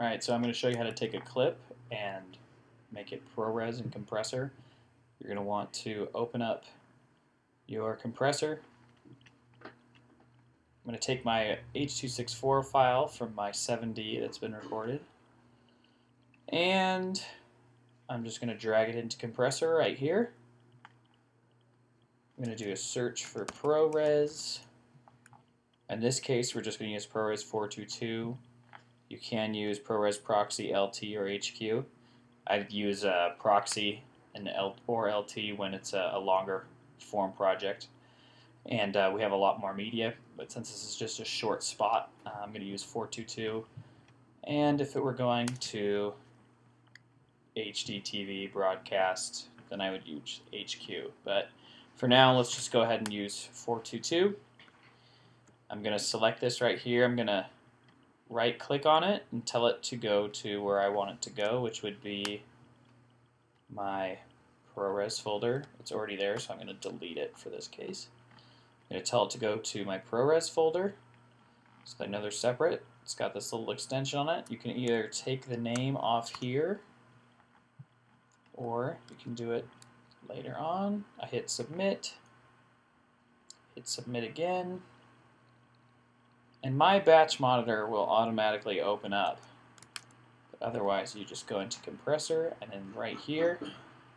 Alright, so I'm going to show you how to take a clip and make it ProRes and compressor. You're going to want to open up your compressor. I'm going to take my H.264 file from my 7D that's been recorded and I'm just going to drag it into compressor right here. I'm going to do a search for ProRes. In this case, we're just going to use ProRes 422 you can use ProRes Proxy LT or HQ. I'd use uh, Proxy and L or LT when it's a, a longer form project. And uh, we have a lot more media, but since this is just a short spot, uh, I'm going to use 422. And if it were going to HDTV broadcast, then I would use HQ. But for now, let's just go ahead and use 422. I'm going to select this right here. I'm going to right click on it and tell it to go to where I want it to go, which would be my ProRes folder. It's already there, so I'm going to delete it for this case. I'm going to tell it to go to my ProRes folder. So I know they're separate. It's got this little extension on it. You can either take the name off here, or you can do it later on. I hit submit, hit submit again, and my batch monitor will automatically open up. But otherwise, you just go into compressor, and then right here,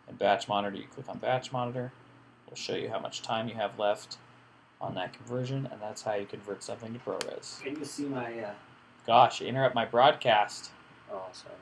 in batch monitor, you click on batch monitor. It'll show you how much time you have left on that conversion, and that's how you convert something to ProRes. Can you see my? Uh... Gosh, interrupt my broadcast. Oh, sorry.